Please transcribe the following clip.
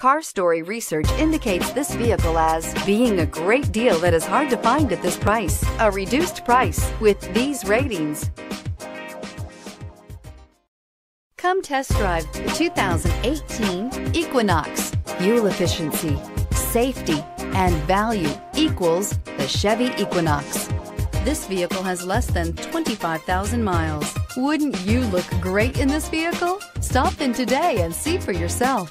CarStory research indicates this vehicle as being a great deal that is hard to find at this price. A reduced price with these ratings. Come test drive the 2018 Equinox. Fuel efficiency, safety, and value equals the Chevy Equinox. This vehicle has less than 25,000 miles. Wouldn't you look great in this vehicle? Stop in today and see for yourself.